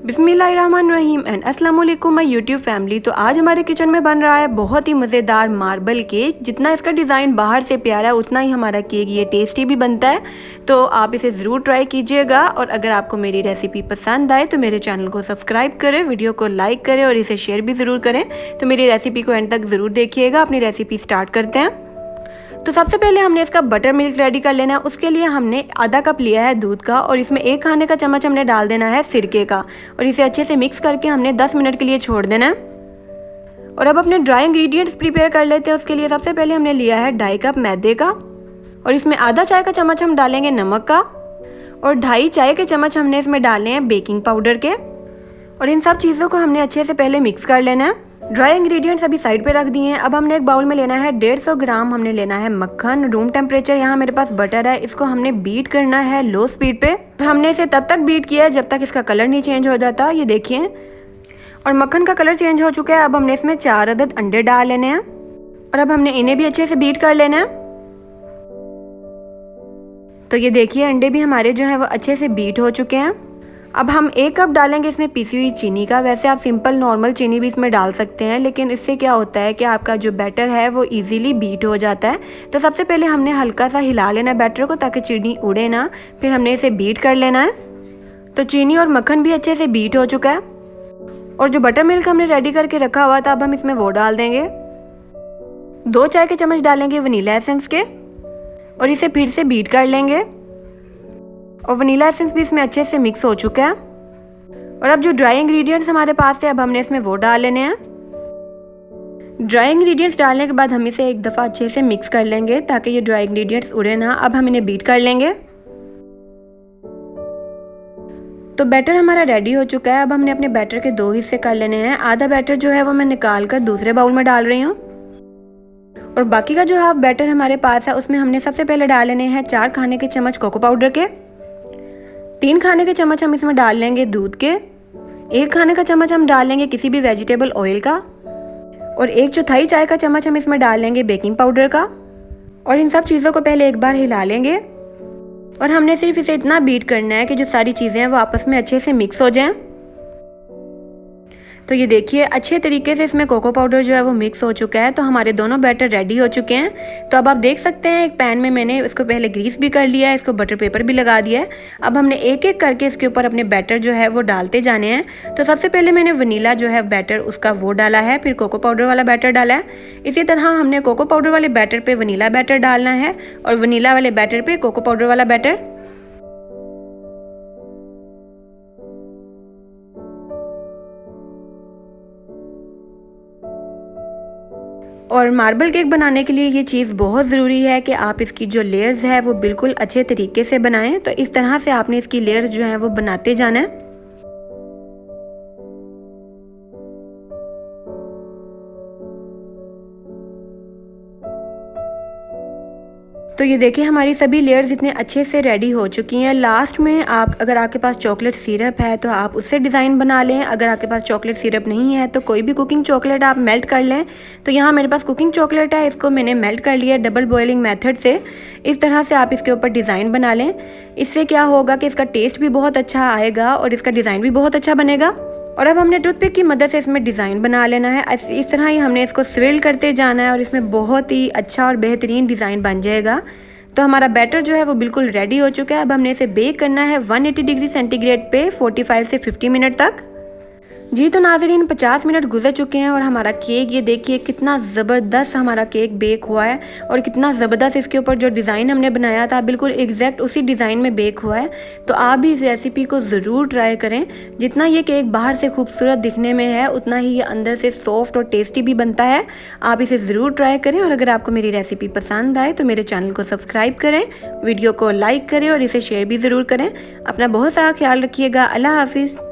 बिसमीम एंड अस्सलाम वालेकुम माय यूट्यूब फैमिली। तो आज हमारे किचन में बन रहा है बहुत ही मज़ेदार मार्बल केक। जितना इसका डिज़ाइन बाहर से प्यारा है, उतना ही हमारा केक ये टेस्टी भी बनता है। तो आप इसे ज़रूर ट्राई कीजिएगा और अगर आपको मेरी रेसिपी पसंद आए तो मेरे चैनल को सब्सक्राइब करें, वीडियो को लाइक करें और इसे शेयर भी ज़रूर करें। तो मेरी रेसिपी को एंड तक ज़रूर देखिएगा। अपनी रेसिपी स्टार्ट करते हैं। तो सबसे पहले हमने इसका बटर मिल्क रेडी कर लेना है। उसके लिए हमने आधा कप लिया है दूध का और इसमें एक खाने का चम्मच हमने डाल देना है सिरके का। और इसे अच्छे से मिक्स करके हमने 10 मिनट के लिए छोड़ देना है। और अब अपने ड्राई इंग्रेडिएंट्स प्रिपेयर कर लेते हैं। उसके लिए सबसे पहले हमने लिया है ढाई कप मैदे का। और इसमें आधा चाय का चम्मच हम डालेंगे नमक का। और ढाई चाय के चम्मच हमने इसमें डाले हैं बेकिंग पाउडर के। और इन सब चीज़ों को हमने अच्छे से पहले मिक्स कर लेना है। ड्राई इंग्रेडिएंट्स अभी साइड पे रख दिए हैं। अब हमने एक बाउल में लेना है डेढ़ सौ ग्राम, हमने लेना है मक्खन। रूम टेम्परेचर यहाँ मेरे पास बटर है। इसको हमने बीट करना है लो स्पीड पे। हमने इसे तब तक बीट किया है जब तक इसका कलर नहीं चेंज हो जाता। ये देखिए। और मक्खन का कलर चेंज हो चुका है। अब हमने इसमें चार अदद अंडे डाल लेने हैं। और अब हमने इन्हें भी अच्छे से बीट कर लेना है। तो ये देखिए, अंडे भी हमारे जो है वो अच्छे से बीट हो चुके हैं। अब हम एक कप डालेंगे इसमें पीसी हुई चीनी का। वैसे आप सिंपल नॉर्मल चीनी भी इसमें डाल सकते हैं, लेकिन इससे क्या होता है कि आपका जो बैटर है वो इजीली बीट हो जाता है। तो सबसे पहले हमने हल्का सा हिला लेना बैटर को ताकि चीनी उड़े ना, फिर हमने इसे बीट कर लेना है। तो चीनी और मक्खन भी अच्छे से बीट हो चुका है। और जो बटर मिल्क हमने रेडी करके रखा हुआ था, अब हम इसमें वो डाल देंगे। दो चाय के चम्मच डालेंगे वनीला एसेंस के, और इसे फिर से बीट कर लेंगे। और वनीला एसेंस भी इसमें अच्छे से मिक्स हो चुका है। और अब जो ड्राई इंग्रेडिएंट्स हमारे पास थे अब हमने इसमें वो डाल लेने हैं। ड्राई इंग्रेडिएंट्स डालने के बाद हम इसे एक दफ़ा अच्छे से मिक्स कर लेंगे ताकि ये ड्राई इंग्रेडिएंट्स उड़े ना। अब हम इन्हें बीट कर लेंगे। तो बैटर हमारा रेडी हो चुका है। अब हमने अपने बैटर के दो हिस्से कर लेने हैं। आधा बैटर जो है वो मैं निकाल कर दूसरे बाउल में डाल रही हूँ। और बाकी का जो हाफ़ बैटर हमारे पास है, उसमें हमने सबसे पहले डाल लेने हैं चार खाने के चम्मच कोको पाउडर के। तीन खाने के चम्मच हम इसमें डाल लेंगे दूध के। एक खाने का चम्मच हम डाल लेंगे किसी भी वेजिटेबल ऑयल का। और एक चौथाई चाय का चम्मच हम इसमें डाल लेंगे बेकिंग पाउडर का। और इन सब चीज़ों को पहले एक बार हिला लेंगे। और हमने सिर्फ़ इसे इतना बीट करना है कि जो सारी चीज़ें हैं वो आपस में अच्छे से मिक्स हो जाएँ। तो ये देखिए, अच्छे तरीके से इसमें कोको पाउडर जो है वो मिक्स हो चुका है तो हमारे दोनों बैटर रेडी हो चुके हैं। तो अब आप देख सकते हैं, एक पैन में मैंने इसको पहले ग्रीस भी कर लिया है, इसको बटर पेपर भी लगा दिया है। अब हमने एक एक करके इसके ऊपर अपने बैटर जो है वो डालते जाने हैं। तो सबसे पहले मैंने वनीला जो है बैटर उसका वो डाला है, फिर कोको पाउडर वाला बैटर डाला है। इसी तरह हमने कोको पाउडर वाले बैटर पर वनीला बैटर डालना है और वनीला वाले बैटर पर कोको पाउडर वाला बैटर और मार्बल केक बनाने के लिए ये चीज़ बहुत ज़रूरी है कि आप इसकी जो लेयर्स है वो बिल्कुल अच्छे तरीके से बनाएँ। तो इस तरह से आपने इसकी लेयर्स जो है वो बनाते जाना है। तो ये देखिए, हमारी सभी लेयर्स इतने अच्छे से रेडी हो चुकी हैं। लास्ट में आप, अगर आपके पास चॉकलेट सिरप है तो आप उससे डिज़ाइन बना लें। अगर आपके पास चॉकलेट सिरप नहीं है तो कोई भी कुकिंग चॉकलेट आप मेल्ट कर लें। तो यहाँ मेरे पास कुकिंग चॉकलेट है, इसको मैंने मेल्ट कर लिया डबल बॉयलिंग मेथड से। इस तरह से आप इसके ऊपर डिज़ाइन बना लें। इससे क्या होगा कि इसका टेस्ट भी बहुत अच्छा आएगा और इसका डिज़ाइन भी बहुत अच्छा बनेगा। और अब हमने टूथपिक की मदद से इसमें डिज़ाइन बना लेना है। इस तरह ही हमने इसको स्विल करते जाना है और इसमें बहुत ही अच्छा और बेहतरीन डिज़ाइन बन जाएगा। तो हमारा बैटर जो है वो बिल्कुल रेडी हो चुका है। अब हमने इसे बेक करना है 180 डिग्री सेंटीग्रेड पे 45 से 50 मिनट तक। जी तो नाजरीन 50 मिनट गुजर चुके हैं और हमारा केक, ये देखिए कितना ज़बरदस्त हमारा केक बेक हुआ है और कितना ज़बरदस्त इसके ऊपर जो डिज़ाइन हमने बनाया था, बिल्कुल एग्जैक्ट उसी डिज़ाइन में बेक हुआ है। तो आप भी इस रेसिपी को ज़रूर ट्राई करें। जितना ये केक बाहर से खूबसूरत दिखने में है, उतना ही ये अंदर से सॉफ्ट और टेस्टी भी बनता है। आप इसे ज़रूर ट्राई करें और अगर आपको मेरी रेसिपी पसंद आए तो मेरे चैनल को सब्सक्राइब करें, वीडियो को लाइक करें और इसे शेयर भी ज़रूर करें। अपना बहुत सारा ख्याल रखिएगा। अल्लाह हाफिज़।